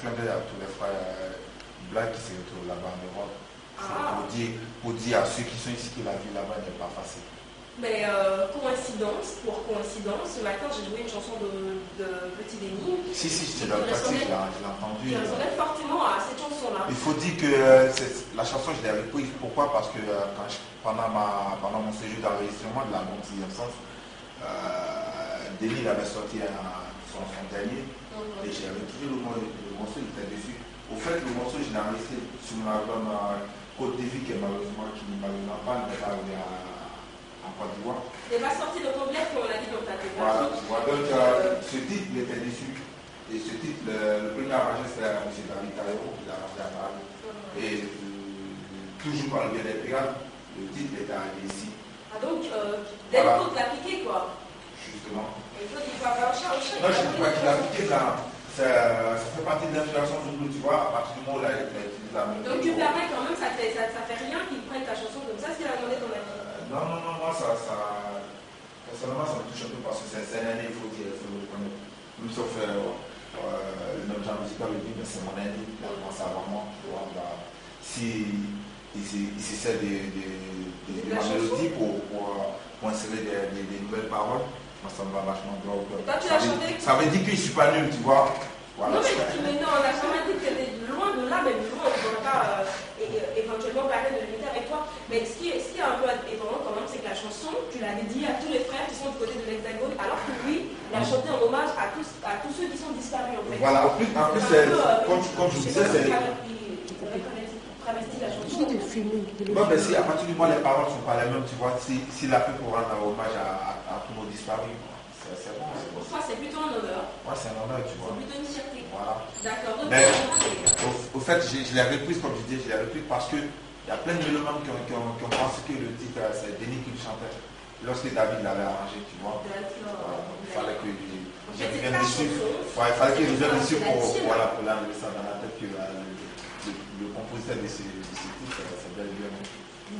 clin d'œil à tous les frères blagues qui se retrouvent là-bas en Europe. C'est Ah. Pour, dire, pour dire à ceux qui sont ici que la vie là-bas n'est pas facile. Mais euh, coïncidence, pour coïncidence, ce matin j'ai joué une chanson de, de Petit Denis Si, si, je l'ai entendu. qui résonnait fortement à cette chanson-là. Il faut dire que euh, la chanson, je l'ai reprise. Pourquoi? Parce que euh, quand je- pendant, ma, pendant mon séjour d'enregistrement de la sixième sens, euh, Denis avait sorti un- dernier Mhm. et j'ai retrouvé le, le morceau, il était dessus. Au fait, le morceau, je l'ai enregistré sur mon album euh, Côte de Vie qui est malheureusement, qui malheureusement pas, n'est pas arrivé à, en Côte d'Ivoire. Il n'est pas sorti de bled, comme on l'a dit dans ta Voilà, tu vois. Donc, euh, ce titre, il était dessus. Et ce titre, le, le premier arrangé, c'était M. David Taillot, qui l'a arrangé à Paris. Mhm. Et euh, toujours par le biais des pirates, le titre était arrivé ici, Ah donc, euh, dès Voilà. l'appliquer, quoi. justement. Qu'il. Non, je ne dis pas qu'il a piqué ça. Ça, ça fait partie de l'inspiration du groupe, tu vois, à partir du moment où il a il a utilisé la même Donc tu permets quand même, ça fait, ça, ça fait rien qu'il prenne ta chanson comme ça, s'il a demandé ton avis. Euh, Non, non, non, moi, ça, ça, personnellement, ça me touche un peu parce que c'est un année, il faut dire, il faut le reconnaître. Même sauf euh, euh, le même genre musical, mais c'est mon année, il a commencé tu vois, bah, si il, s'essaie de, de, de, de De ma la mélodie pour, pour, euh, pour insérer des, des- des nouvelles paroles, moi, ça me va vachement droit au cœur. Ça veut- chanté Ça veut dire que je suis pas nul, tu vois. Voilà. Non, mais, mais non, on a jamais dit que tu loin de là, mais loin, on ne pourrait pas euh, éventuellement parler de l'unité avec toi. Mais ce qui, est, ce qui est un peu étonnant quand même, c'est que la chanson, tu l'as dédiée à tous les frères qui sont du côté de l'Hexagone, alors que lui, il a chanté en hommage à tous, à tous ceux qui sont disparus en fait. Voilà, en plus, en euh, comme, comme je disais, c'est. s'il avait- il- il avait travesti- travesti la chanson. J'ai de le Moi, ben, si à partir du moment où les paroles ne sont pas les mêmes, tu vois, si- s'il a fait pour rendre hommage à, à, à tous nos disparus, c'est c'est bon, bon. Pour toi, c'est plutôt un honneur, Moi, c'est un honneur, tu c'est vois. plutôt une fierté. Voilà. D'accord, Mais- Au, au fait, j'ai- je l'ai reprise, comme je disais, je l'ai reprise parce que il y a plein de mélomanes qui ont, qui ont, qui ont pensé que le titre, euh, c'est Denis qui le chantait. Lorsque David l'avait arrangé, tu vois. Voilà, D'accord. donc il fallait que je, je revienne dessus. Ouais, il fallait que je revienne dessus la pour, voilà, pour l'enlever ça dans la tête que euh, le, compositeur de ce, de ce titre, euh, c'est bel et bien moi.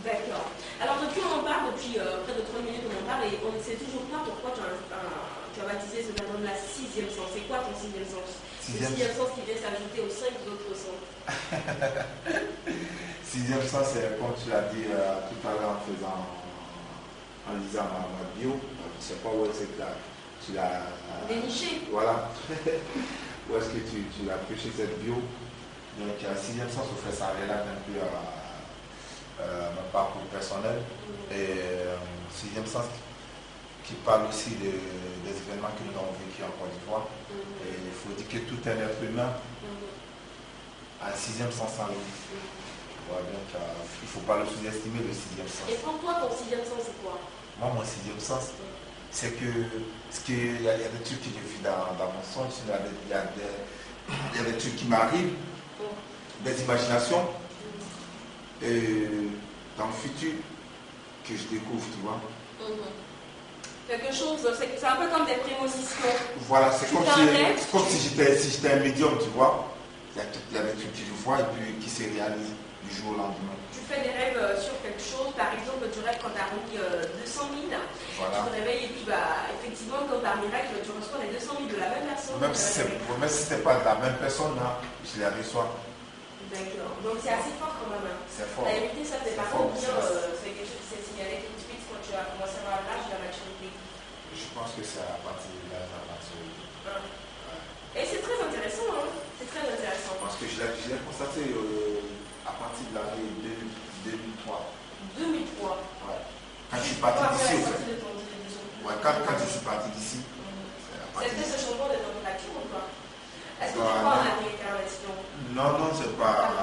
D'accord. Alors depuis on en parle, depuis euh, près de 30 minutes on en parle et on ne sait toujours pas pourquoi tu as, un- tu as baptisé ce album la sixième sens. C'est quoi ton sixième sens? Sixième- Le sixième sens qui vient s'ajouter aux cinq autres sens. Sixième sens, c'est comme tu l'as dit euh, tout à l'heure en faisant, en lisant ma, ma bio, je ne sais pas où est-ce que tu l'as. euh, Déniché. Voilà. où est-ce que tu, tu l'as pêché cette bio? Donc, euh, sixième sens, au fait, ça relate un peu à euh, mon parcours personnel. Et euh, sixième sens qui parle aussi de- des événements que nous avons vécu en Côte d'Ivoire. Et il faut dire que tout un être humain a un sixième sens en lui. Donc, euh, il ne faut pas le sous-estimer, le sixième sens. Et pour toi ton sixième sens c'est quoi? Moi, mon sixième sens, c'est que ce que il y, y a des trucs que je vis dans, dans mon son, il y a des, il y a des, il y a des trucs qui m'arrivent, des imaginations, et dans le futur que je découvre, tu vois. Quelque chose, c'est un peu comme des prémonitions. Voilà, c'est comme, si, comme si j'étais si un médium, tu vois. Il y, a, tout- il y a des trucs que je vois et puis qui se réalisent du jour au lendemain. Tu fais des rêves euh, sur quelque chose, par exemple tu rêves quand tu as remis euh, 200 000, tu te réveilles et puis bah, effectivement dans ta miracle tu reçois les 200 000 de la même personne. Même si si c'était pas de la même personne, là, je les reçois. D'accord, donc c'est assez fort quand même. hein. C'est fort. La vérité, ça tes parents fort, bien, c'est- quelque chose qui s'est signalé tout de suite quand tu as commencé à avoir l'âge de la maturité. Je pense que c'est à partir de l'âge de la maturité. Et c'est très intéressant, hein. c'est très intéressant. Parce que je l'ai constaté euh, à partir de l'année 2000 2003. 2003. Ouais. Quand je suis parti d'ici, fait. Ouais, quand, quand je suis parti d'ici, C'était ce changement de température ou pas? Est-ce que tu crois en non. Non, non, c'est pas.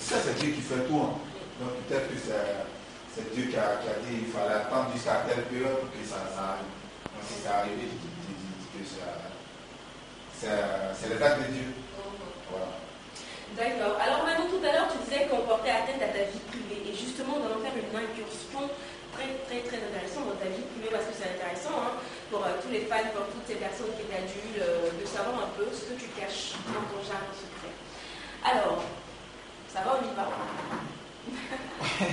ça, c'est Dieu qui fait tout. hein. Donc peut-être que c'est Dieu qui a, qui a dit qu'il fallait attendre jusqu'à telle période pour que ça, ça arrive. Donc si dis que c'est- actes de Dieu. Voilà. D'accord. Alors maintenant tout à l'heure tu disais qu'on portait atteinte à ta vie privée et justement on va faire une incursion très très très intéressante dans ta vie privée parce que c'est intéressant hein, pour euh, tous les fans, pour toutes ces personnes qui t'adulent, euh, de savoir un peu ce que tu caches dans ton jardin secret. Alors, ça va, on y va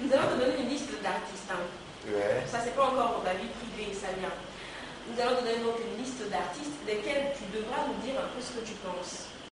Nous allons te donner une liste d'artistes. hein. Ouais. Ça, c'est pas encore dans ta vie privée, ça vient. Nous allons te donner donc une liste d'artistes desquels tu devras nous dire un peu ce que tu penses.